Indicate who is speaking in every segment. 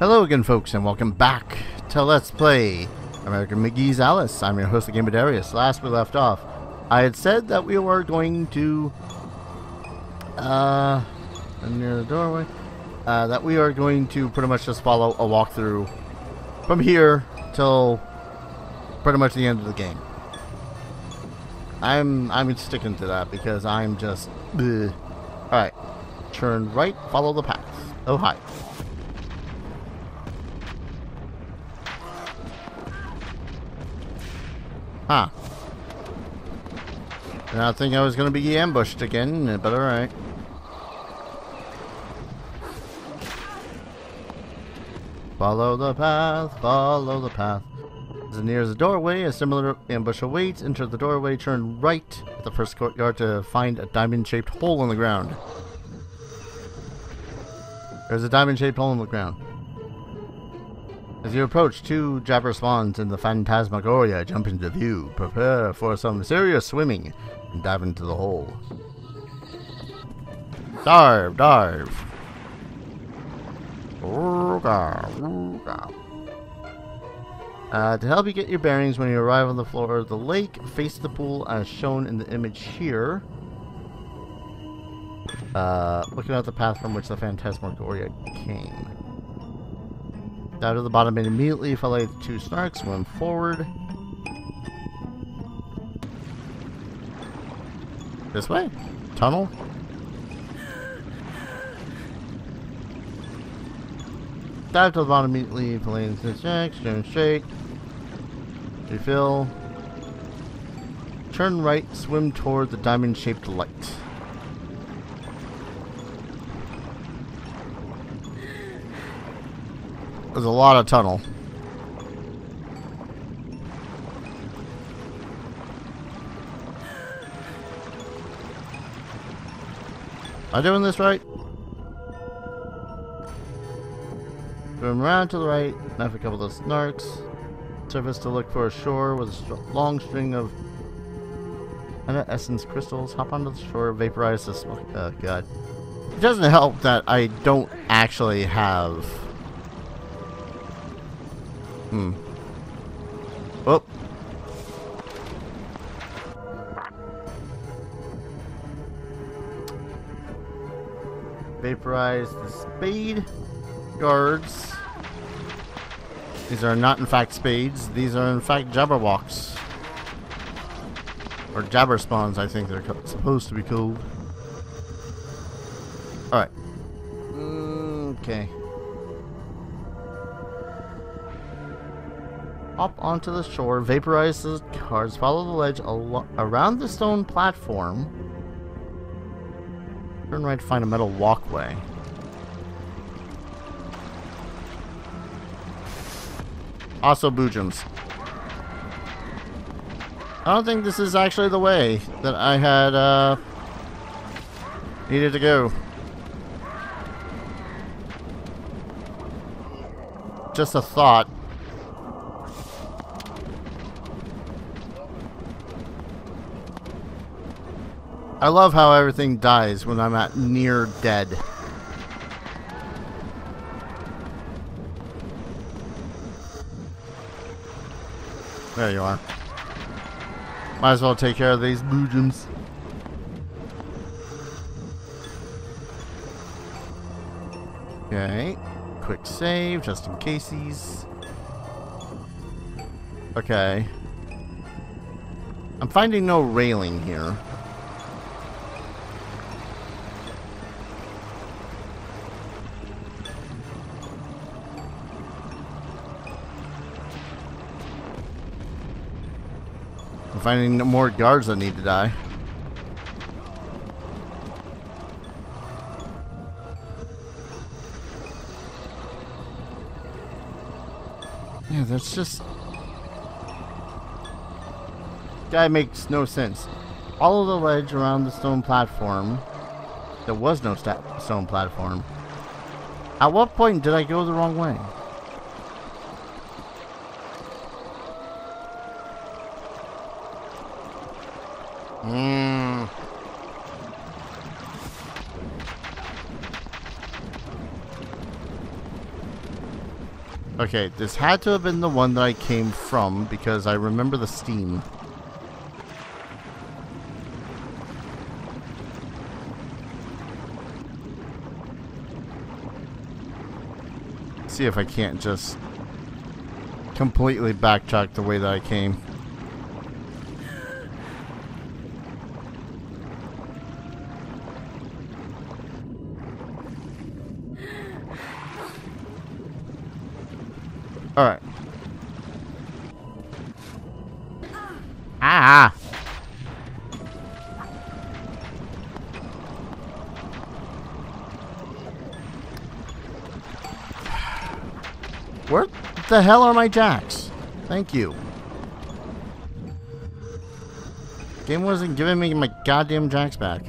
Speaker 1: Hello again, folks, and welcome back to Let's Play American McGee's Alice. I'm your host, Gamer Darius. Last we left off, I had said that we were going to, uh, near the doorway, uh, that we are going to pretty much just follow a walkthrough from here till pretty much the end of the game. I'm I'm sticking to that because I'm just. All right, turn right, follow the path. Oh hi. Huh. Did not think I was going to be ambushed again, but alright. Follow the path, follow the path. As it nears the doorway, a similar ambush awaits. Enter the doorway, turn right at the first courtyard to find a diamond-shaped hole in the ground. There's a diamond-shaped hole in the ground. As you approach, two jabber spawns in the Phantasmagoria jump into view. Prepare for some serious swimming and dive into the hole. Dive, dive. Uh, to help you get your bearings when you arrive on the floor of the lake, face the pool as shown in the image here. Uh, looking at the path from which the Phantasmagoria came. Down to the bottom and immediately follow the two snarks, swim forward. This way? Tunnel? Dive to the bottom immediately, playing this next, turn straight. Refill. Turn right, swim toward the diamond-shaped light. There's a lot of tunnel. Am I doing this right? Swim around to the right, knife a couple of snarks. Surface to look for a shore with a long string of essence crystals. Hop onto the shore, vaporize the smoke. Oh god. It doesn't help that I don't actually have... Hmm. Oh. Vaporize the spade guards. These are not in fact spades, these are in fact jabberwocks. Or jabber spawns, I think they're supposed to be called. Alright. Okay. Hop onto the shore, vaporize the cards, follow the ledge around the stone platform. Turn right to find a metal walkway. Also Boojums. I don't think this is actually the way that I had uh, needed to go. Just a thought. I love how everything dies when I'm at near dead. There you are. Might as well take care of these boojums. Okay. Quick save, just in cases. Okay. I'm finding no railing here. Finding more guards that need to die. Yeah, that's just... That makes no sense. All of the ledge around the stone platform... There was no stone platform. At what point did I go the wrong way? Okay, this had to have been the one that I came from because I remember the steam. See if I can't just completely backtrack the way that I came. Alright. Ah! Where the hell are my jacks? Thank you. Game wasn't giving me my goddamn jacks back.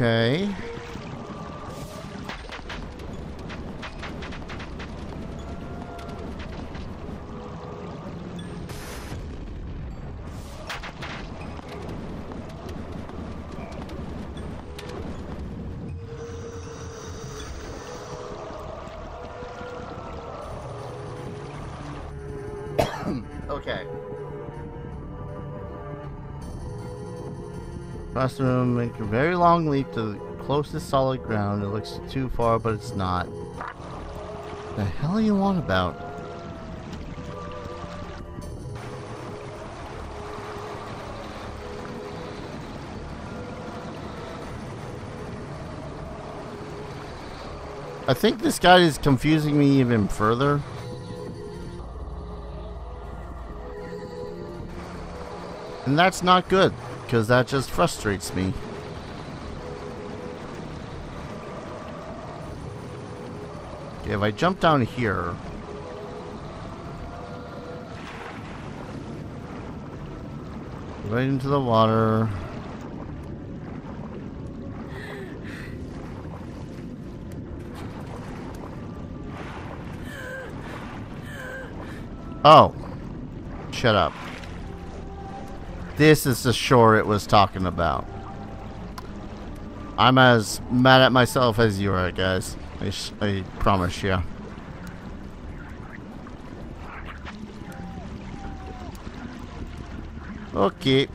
Speaker 1: Okay. okay. Across the room, make a very long leap to the closest solid ground. It looks too far, but it's not. The hell are you on about? I think this guy is confusing me even further. And that's not good, because that just frustrates me. Okay, if I jump down here... Right into the water... Oh. Shut up. This is the shore it was talking about. I'm as mad at myself as you are, guys. I, I promise you. Okay.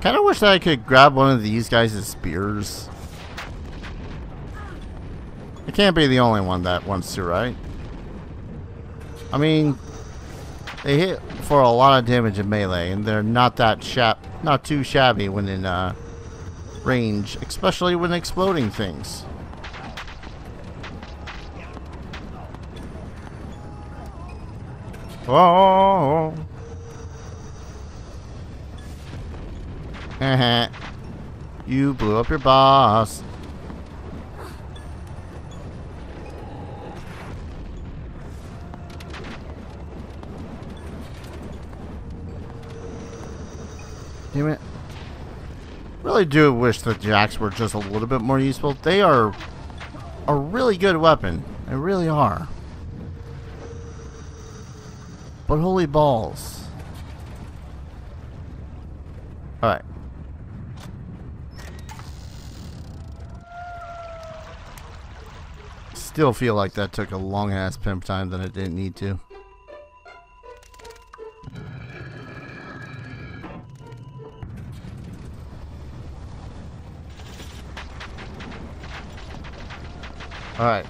Speaker 1: Kind of wish that I could grab one of these guys' spears. I can't be the only one that wants to, right? I mean, they hit for a lot of damage in melee, and they're not that shab, not too shabby when in uh, range, especially when exploding things. Oh. you blew up your boss. Damn it. Really do wish the jacks were just a little bit more useful. They are a really good weapon. They really are. But holy balls. Alright. Still feel like that took a long ass pimp time that it didn't need to. Alright.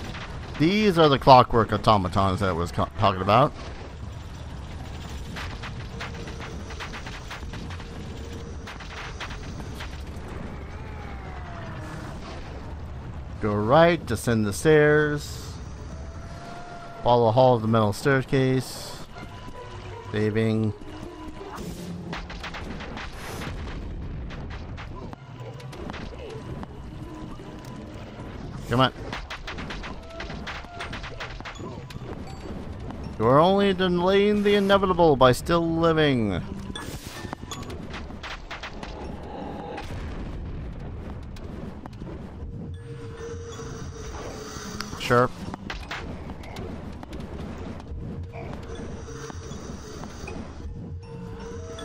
Speaker 1: These are the clockwork automatons that I was talking about. Go right, descend the stairs. Follow the hall of the metal staircase. Saving. You are only delaying the inevitable by still living. sure.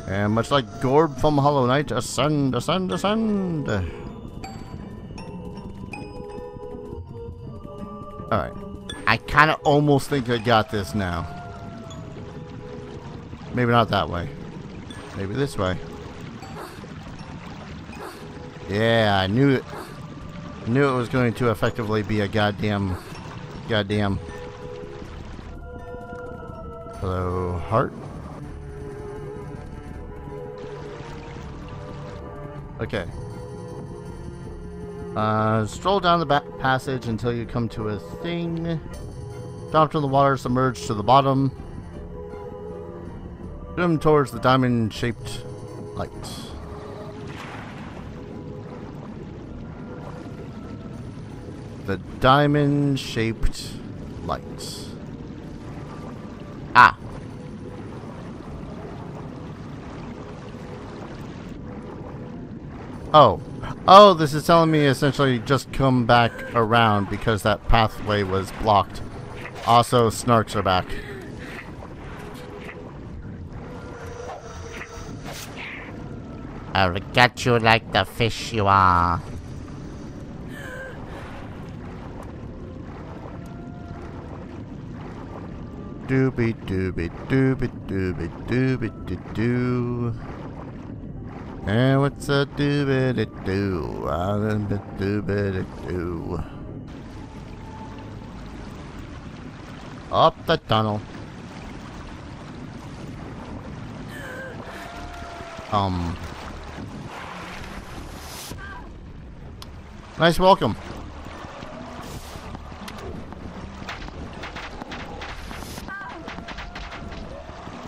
Speaker 1: And much like Gorb from Hollow Knight, ascend, ascend, ascend. Kind of almost think I got this now. Maybe not that way. Maybe this way. Yeah, I knew it. Knew it was going to effectively be a goddamn, goddamn. Hello, heart. Okay. Uh, stroll down the back passage until you come to a thing. Drop in the water, submerge to the bottom. Swim towards the diamond-shaped light. The diamond-shaped light. Ah. Oh. Oh, this is telling me essentially just come back around because that pathway was blocked. Also, snarks are back.
Speaker 2: I'll get you like the fish you are.
Speaker 1: Dooby dooby dooby dooby dooby doo doo. And what's a dooby doo doo? A dooby doo. Up the tunnel. Um. Nice welcome.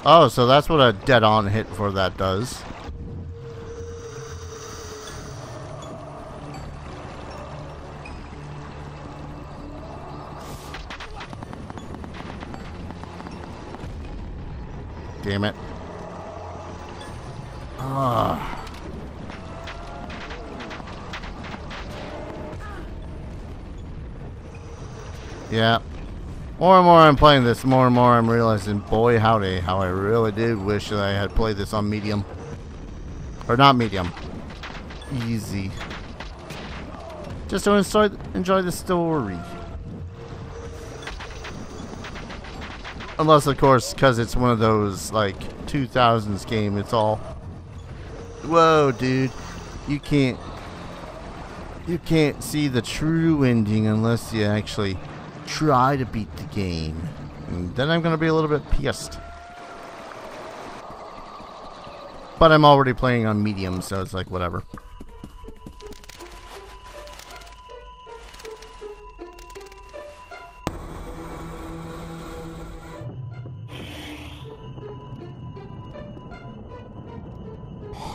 Speaker 1: Oh, so that's what a dead-on hit for that does. Yeah. More and more I'm playing this, more and more I'm realizing, boy howdy, how I really did wish that I had played this on medium. Or not medium. Easy. Just to enjoy, enjoy the story. Unless, of course, because it's one of those, like, 2000s game, it's all... Whoa, dude. You can't... You can't see the true ending unless you actually try to beat the game. And then I'm going to be a little bit pissed. But I'm already playing on medium, so it's like, whatever.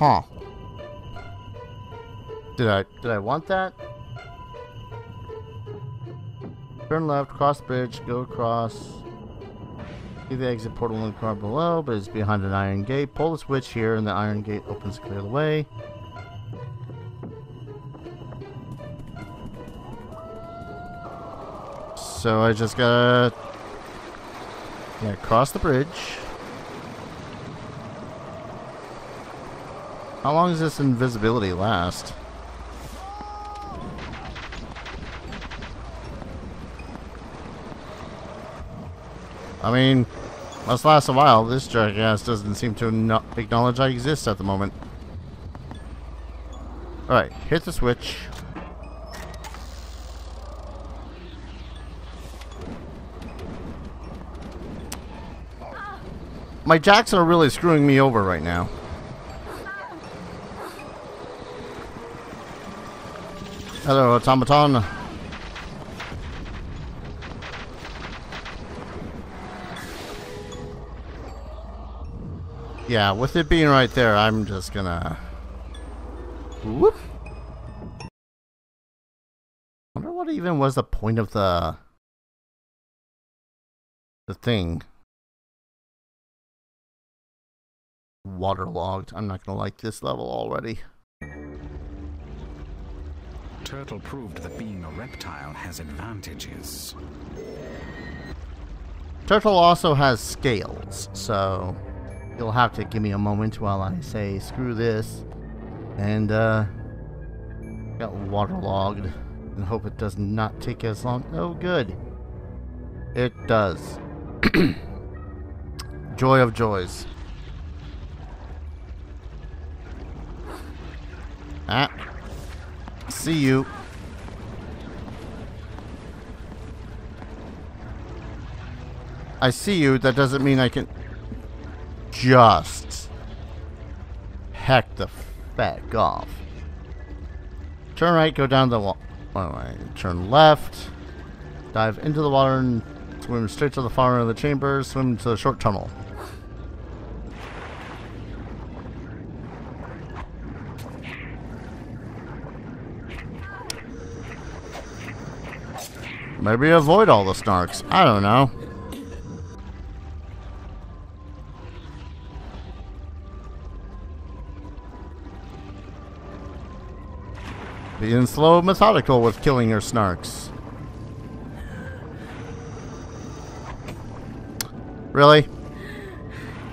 Speaker 1: Huh. Did I did I want that? Turn left, cross bridge, go across. See the exit portal in the car below, but it's behind an iron gate. Pull the switch here and the iron gate opens to clear the way. So I just gotta yeah, cross the bridge. How long does this invisibility last? I mean, must last a while. This jackass doesn't seem to acknowledge I exist at the moment. Alright, hit the switch. My jacks are really screwing me over right now. Hello, automaton. Yeah, with it being right there, I'm just gonna... Whoop! wonder what even was the point of the... The thing. Waterlogged. I'm not gonna like this level already.
Speaker 3: turtle proved that being a reptile has advantages.
Speaker 1: Turtle also has scales, so you'll have to give me a moment while I say screw this and uh got waterlogged and hope it does not take as long. Oh good. It does. Joy of joys. Ah. See you. I see you. That doesn't mean I can just heck the feck off. Turn right, go down the wall. Turn left. Dive into the water and swim straight to the far end of the chamber. Swim to the short tunnel. Maybe avoid all the snarks. I don't know. Being slow and methodical with killing your snarks. Really?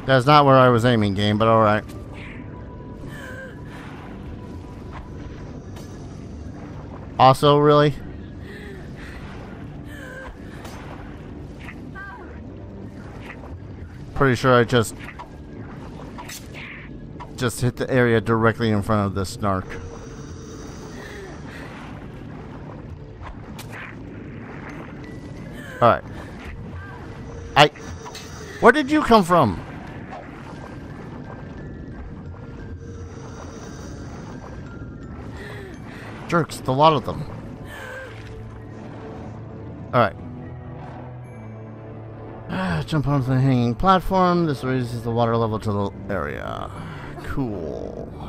Speaker 1: That's not where I was aiming, game, but alright. Also, really? Pretty sure I just... Just hit the area directly in front of the snark. Alright. I... Where did you come from? Jerks, a lot of them. Alright. Ah, jump onto the hanging platform. This raises the water level to the area. Cool.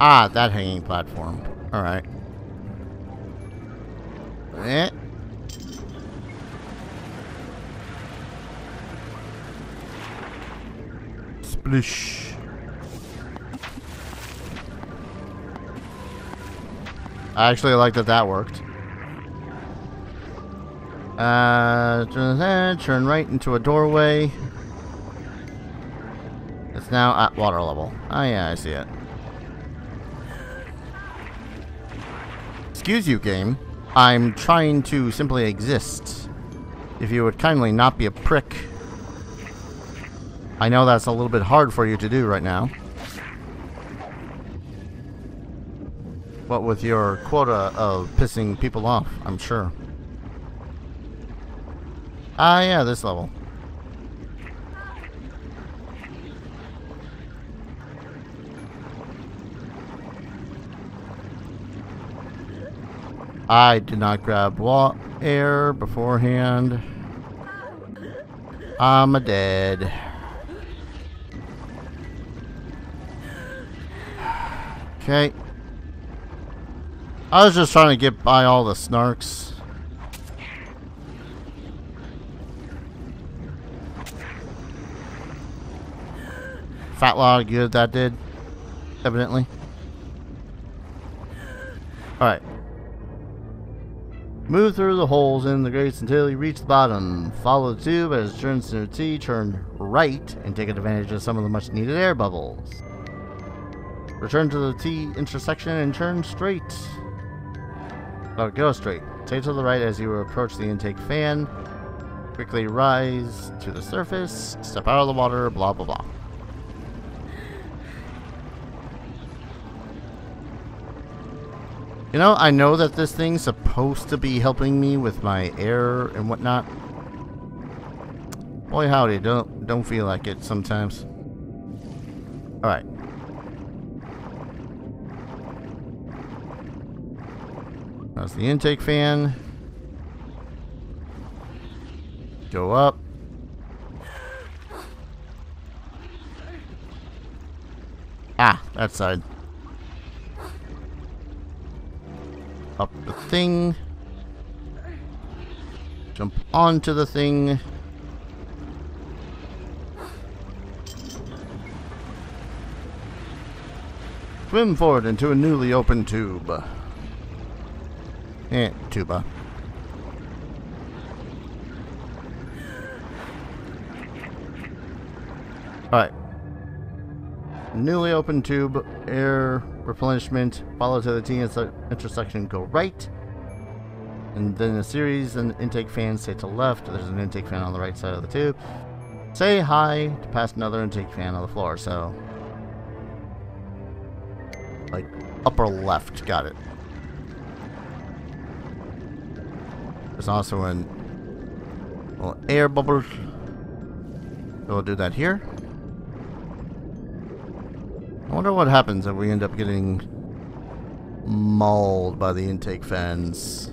Speaker 1: Ah, that hanging platform. Alright. Eh. Splish. I actually like that that worked. Uh, turn, turn right into a doorway. It's now at water level. Oh yeah, I see it. Excuse you, game. I'm trying to simply exist. If you would kindly not be a prick. I know that's a little bit hard for you to do right now. What with your quota of pissing people off, I'm sure. Ah, yeah, this level. I did not grab air beforehand. I'm a dead. Okay. I was just trying to get by all the snarks. Fat lot of good that did. Evidently. Move through the holes in the grates until you reach the bottom. Follow the tube as it turns to a T, turn right, and take advantage of some of the much needed air bubbles. Return to the T intersection and turn straight. Oh, go straight. Take to the right as you approach the intake fan. Quickly rise to the surface, step out of the water, blah blah blah. You know, I know that this thing's supposed to be helping me with my air and whatnot. Boy howdy, don't don't feel like it sometimes. Alright. That's the intake fan. Go up. Ah, that side. Up the thing. Jump onto the thing. Swim forward into a newly opened tube. Eh, tuba. Alright. Newly opened tube, air replenishment, follow to the T intersection, go right. And then a series and intake fans say to left. There's an intake fan on the right side of the tube. Say hi to pass another intake fan on the floor. So, like upper left, got it. There's also an little air bubble. We'll do that here. I wonder what happens if we end up getting mauled by the intake fans.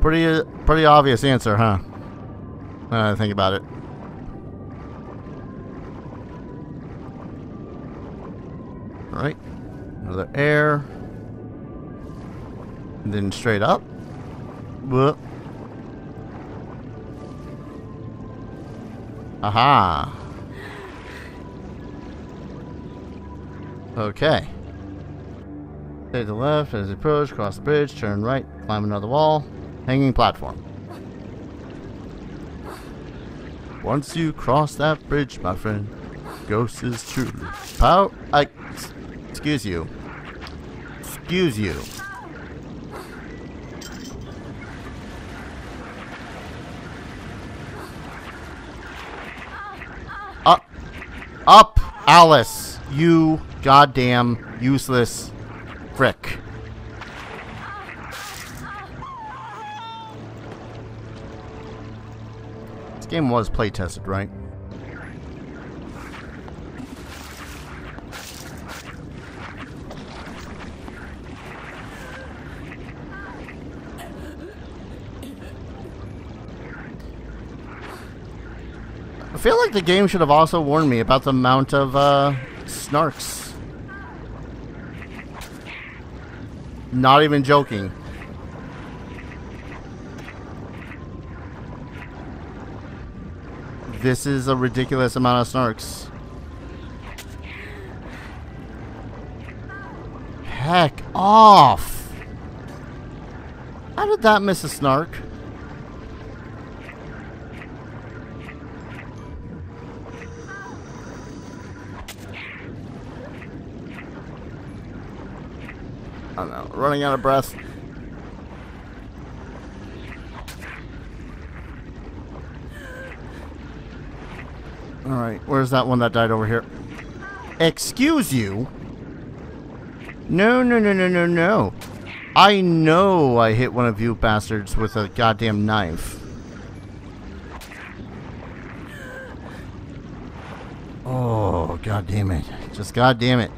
Speaker 1: Pretty, pretty obvious answer, huh? I think about it. All right, another air. And then straight up. Whoop. Aha. Okay. To the left as you approach, cross the bridge, turn right, climb another wall, hanging platform. Once you cross that bridge, my friend, ghost is true. Pow. I. Excuse you. Excuse you. Up. Up, Alice. You goddamn useless frick. This game was play tested, right? I feel like the game should have also warned me about the amount of uh, snarks. Not even joking. This is a ridiculous amount of snarks. Heck off! How did that miss a snark? Running out of breath. Alright, where's that one that died over here? Excuse you? No, no, no, no, no, no. I know I hit one of you bastards with a goddamn knife. Oh, god damn it. Just god damn it.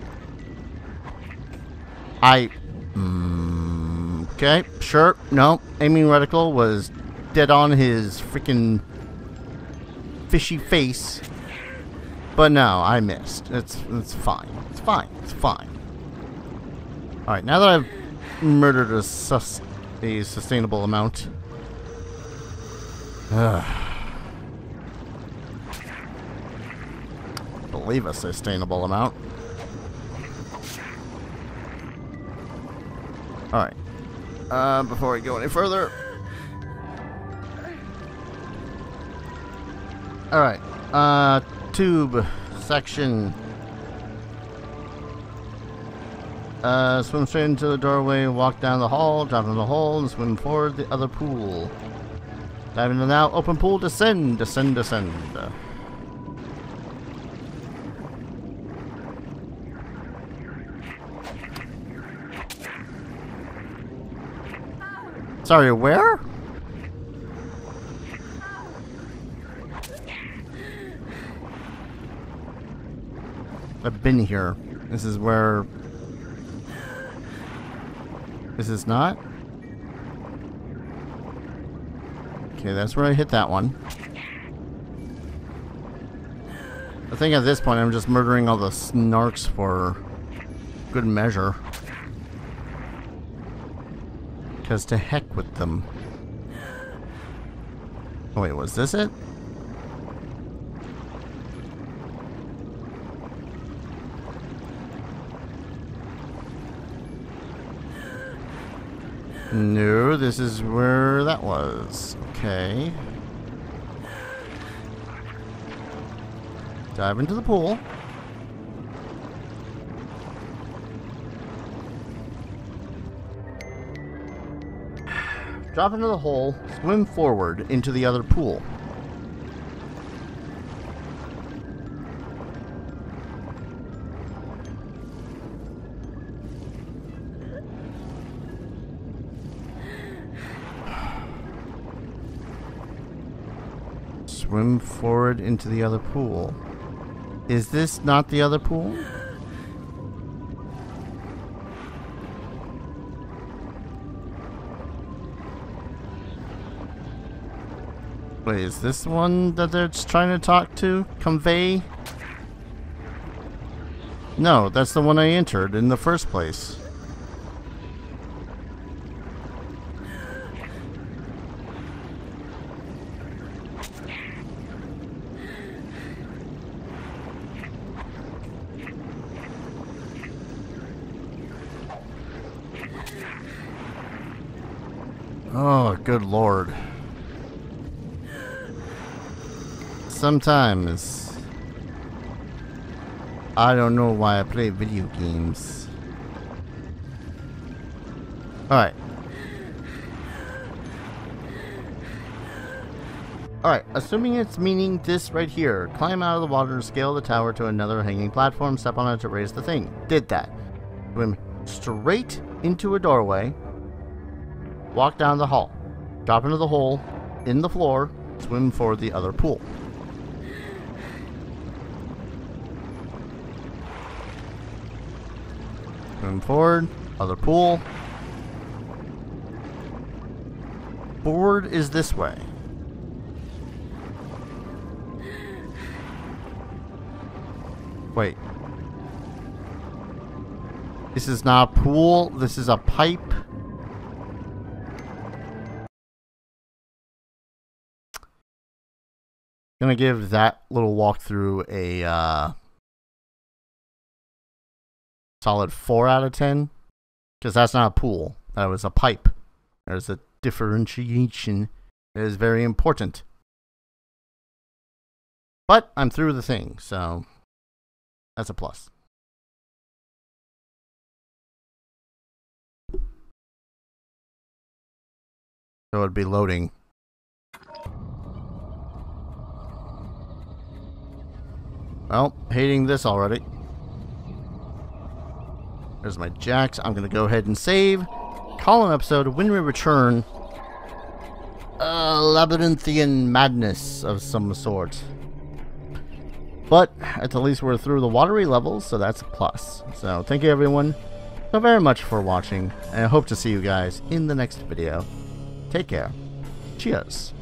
Speaker 1: I. Okay, sure. No, aiming reticle was dead on his freaking fishy face. But no, I missed. It's it's fine. It's fine. It's fine. All right, now that I've murdered a sus a sustainable amount. Believe a sustainable amount. Alright. Uh, before we go any further. Alright. Uh, tube section. Uh, swim straight into the doorway, walk down the hall, drop in the hole, and swim forward the other pool. Dive into the now open pool, descend, descend, descend. Sorry, where? I've been here. This is where... This is not? Okay, that's where I hit that one. I think at this point I'm just murdering all the snarks for good measure because to heck with them. Wait, was this it? No, this is where that was. Okay. Dive into the pool. Drop into the hole, swim forward into the other pool. Swim forward into the other pool. Is this not the other pool? Wait, is this one that they're trying to talk to? Convey? No, that's the one I entered in the first place. Oh, good lord. Sometimes I don't know why I play video games. Alright. Alright, assuming it's meaning this right here. Climb out of the water, scale the tower to another hanging platform, step on it to raise the thing. Did that. Swim straight into a doorway. Walk down the hall. Drop into the hole in the floor. Swim for the other pool. Swim forward. Other pool. Board is this way. Wait. This is not a pool. This is a pipe. Gonna give that little walkthrough a uh, solid 4 out of 10. Because that's not a pool. That was a pipe. There's a differentiation that is very important. But I'm through the thing, so that's a plus. So it'd be loading. Well, hating this already. There's my jacks. I'm going to go ahead and save. Call an episode when we return. A labyrinthian madness of some sort. But at least we're through the watery levels, so that's a plus. So thank you everyone so very much for watching, and I hope to see you guys in the next video. Take care. Cheers.